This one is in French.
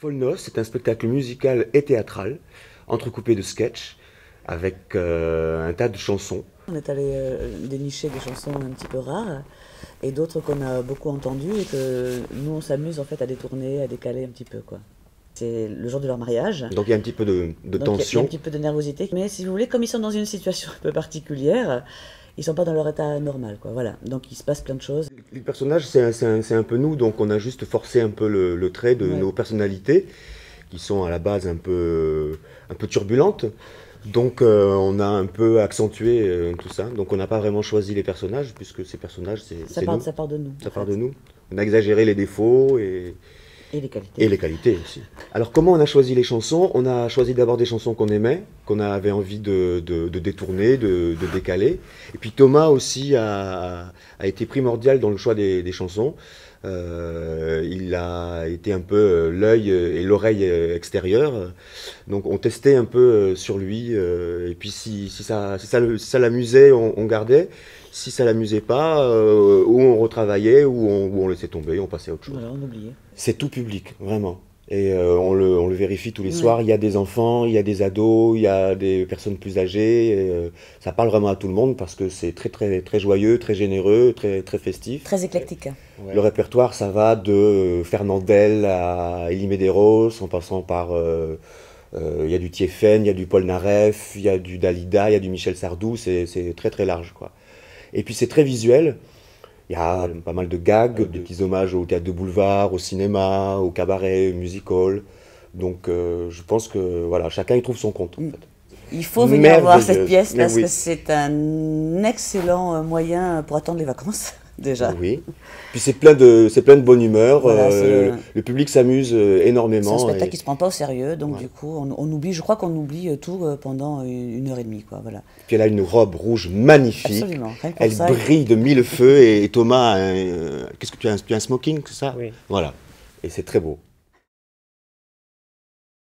Folnos, c'est un spectacle musical et théâtral, entrecoupé de sketchs, avec euh, un tas de chansons. On est allé euh, dénicher des chansons un petit peu rares et d'autres qu'on a beaucoup entendues et que nous on s'amuse en fait à détourner, à décaler un petit peu quoi. C'est le jour de leur mariage. Donc il y a un petit peu de, de Donc, il y a- il y a tension. un petit peu de nervosité. Mais si vous voulez, comme ils sont dans une situation un peu particulière, ils sont pas dans leur état normal quoi. Voilà. Donc il se passe plein de choses. Les personnages, c'est un, peu nous, donc on a juste forcé un peu le, le trait de Ouais. nos personnalités, qui sont à la base un peu, un peu turbulentes. Donc euh, on a un peu accentué euh, tout ça. Donc on n'a pas vraiment choisi les personnages, puisque ces personnages, c'est Ça part, nous. ça part de nous. Ça part fait. de nous. On a exagéré les défauts et, Et les qualités. et les qualités aussi. Alors comment on a choisi les chansons? On a choisi d'abord des chansons qu'on aimait, qu'on avait envie de, de- de détourner, de, de décaler. Et puis Thomas aussi a, a été primordial dans le choix des, des chansons. Euh, il a été un peu euh, l'œil et l'oreille euh, extérieure. Donc on testait un peu sur lui. et puis si, si ça, si ça, le- si ça l'amusait, on, on gardait. Si ça l'amusait pas, euh, ou on retravaillait, ou on, ou on laissait tomber, on passait à autre chose. Voilà, on oubliait. C'est tout public, vraiment. Et euh, on, le, on le vérifie tous les Ouais. soirs. Il y a des enfants, il y a des ados, il y a des personnes plus âgées. et, euh, ça parle vraiment à tout le monde parce que c'est très, très, très joyeux, très généreux, très, très festif. Très éclectique. hein. Le répertoire, ça va de euh, Fernandel à Elie Medeiros, en passant par. euh, euh, Il y a du Tiefen, il y a du Paul Naref, il y a du Dalida, il y a du Michel Sardou. C'est c'est très, très large, quoi. Et puis c'est très visuel. Il y a pas mal de gags, de petits hommages au théâtre de boulevard, au cinéma, au cabaret, au musical. Donc euh, je pense que voilà, chacun y trouve son compte. En fait. Il faut venir voir cette pièce parce oui. que c'est un excellent euh, moyen pour attendre les vacances, déjà. Oui. Puis c'est plein de c'est plein de bonne humeur. Voilà, euh, c'est, le, le public s'amuse euh, C'est énormément. un spectacle et- qui se prend pas au sérieux, donc Ouais. du coup, on, on oublie, je crois qu'on oublie euh, tout pendant une heure et demie, quoi, voilà. Puis elle a une robe rouge magnifique. Absolument, rien Elle ça. brille de mille feux et, et Thomas, euh, qu'est-ce que tu as, un- tu as un smoking, c'est ça? Oui. Voilà. Et c'est très beau.